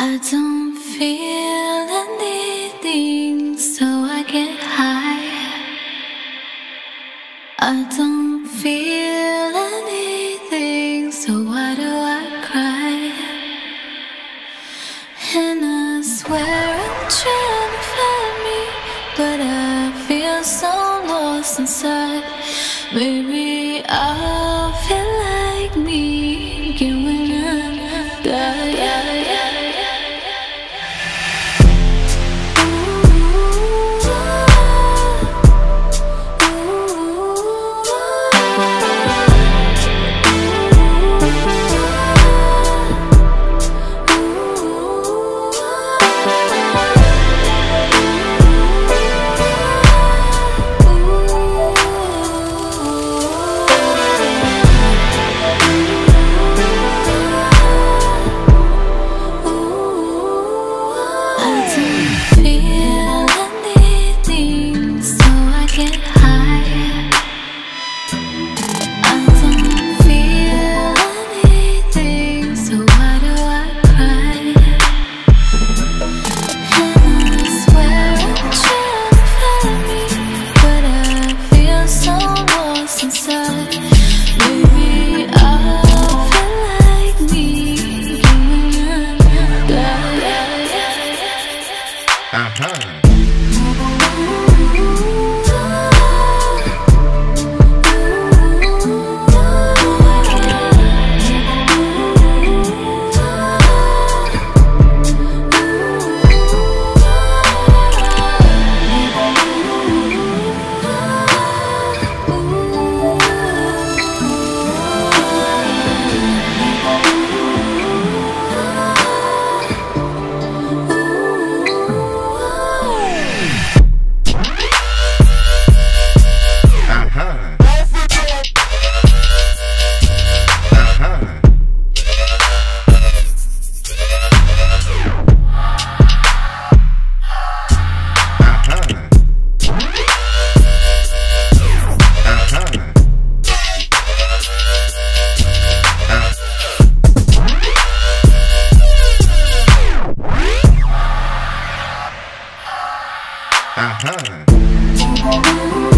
I don't feel anything, so I get high. I don't feel anything, so why do I cry? And I swear I'm trying to find me, but I feel so lost inside. Maybe I'll Uh-huh. huh